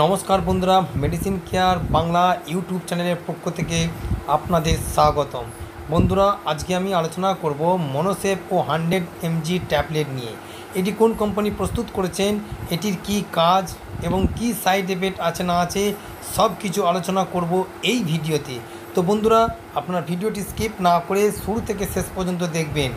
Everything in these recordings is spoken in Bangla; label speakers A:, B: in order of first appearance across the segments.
A: নমস্কার বন্ধুরা মেডিসিন কেয়ার বাংলা ইউটিউব চ্যানেলের পক্ষ থেকে আপনাদের স্বাগতম। বন্ধুরা, আজকে আমি আলোচনা করব Monocef O hundred MG tablet নিয়ে। এটি কোন কোম্পানি প্রস্তুত করেছেন, এটির কি কাজ এবং কি সাইড এফেক্ট আছে না আছে সব কিছু আলোচনা করব এই ভিডিওতে। তো বন্ধুরা, আপনার ভিডিওটি স্কিপ না করে শুরু থেকে শেষ পর্যন্ত দেখবেন।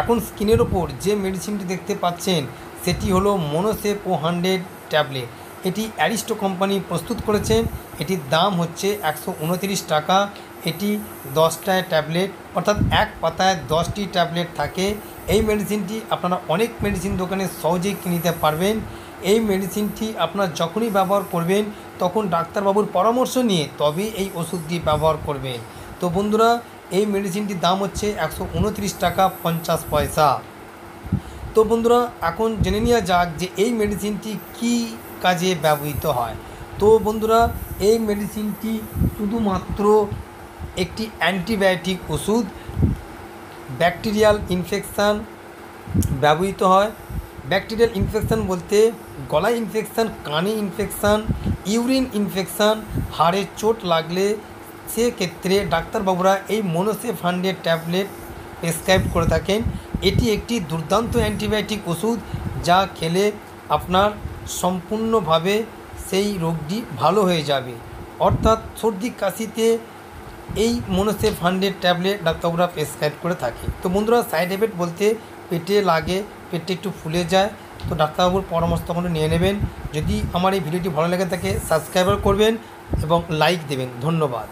A: এখন স্ক্রিনের ওপর যে মেডিসিনটি দেখতে পাচ্ছেন, সেটি হলো মনোসেপ ও হান্ড্রেড ট্যাবলেট। এটি অ্যারিস্টো কোম্পানি প্রস্তুত করেছেন এটির দাম হচ্ছে একশো টাকা। এটি দশটায় ট্যাবলেট, অর্থাৎ এক পাতায় দশটি ট্যাবলেট থাকে। এই মেডিসিনটি আপনারা অনেক মেডিসিন দোকানে সহজেই কিনতে পারবেন। এই মেডিসিনটি আপনারা যখনই ব্যবহার করবেন, তখন ডাক্তারবাবুর পরামর্শ নিয়ে তবেই এই ওষুধটি ব্যবহার করবেন। তো বন্ধুরা, এই মেডিসিনটির দাম হচ্ছে একশো উনত্রিশ টাকা পঞ্চাশ পয়সা। তো বন্ধুরা, এখন জেনে নেওয়া যাক যে এই মেডিসিনটি কী কাজে ব্যবহৃত হয়। তো বন্ধুরা, এই মেডিসিনটি শুধুমাত্র একটি অ্যান্টিবায়োটিক ওষুধ ব্যাকটেরিয়াল ইনফেকশান ব্যবহৃত হয়। ব্যাকটেরিয়াল ইনফেকশান বলতে গলা ইনফেকশান কানে ইনফেকশান ইউরিন ইনফেকশান হাড়ে চোট লাগলে সেক্ষেত্রে ডাক্তারবাবুরা এই মনোসেফ হান্ড্রেড ট্যাবলেট প্রেসক্রাইব করে থাকেন। এটি একটি দুর্দান্ত অ্যান্টিবায়োটিক ওষুধ যা খেলে আপনার সম্পূর্ণভাবে সেই রোগটি ভালো হয়ে যাবে। অর্থাৎ সর্দি কাশিতে এই মনোসেফ হান্ড্রেড ট্যাবলেট ডাক্তারবাবুরা প্রেসক্রাইব করে থাকে। তো বন্ধুরা, সাইড এফেক্ট বলতে পেটে লাগে, পেটে একটু ফুলে যায়, তো ডাক্তারবাবুর পরামর্শ তখন নিয়ে নেবেন। যদি আমার এই ভিডিওটি ভালো লেগে থাকে সাবস্ক্রাইবার করবেন এবং লাইক দেবেন। ধন্যবাদ।